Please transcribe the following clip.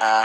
uh,